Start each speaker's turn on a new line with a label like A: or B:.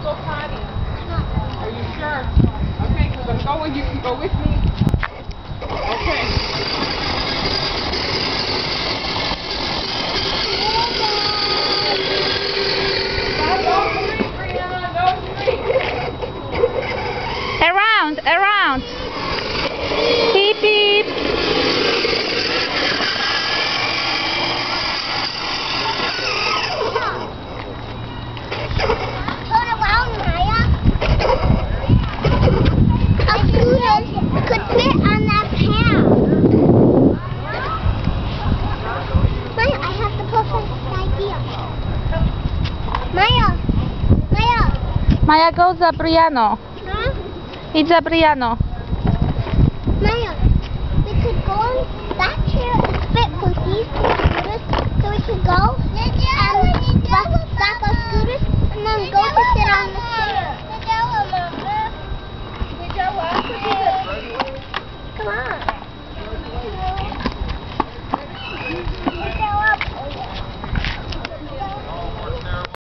A: to go potty. Are you sure? Okay, because I'm going. You can go with me. Okay. Stop, don't Brianna. No street.
B: Around, around.
C: Maya. Maya.
B: Maya, go Zabriano.
C: Huh?
B: It's Zabriano.
C: Maya, we could go on that chair and spit from these scooters so we could go
D: and back our scooters
C: and then go to sit on the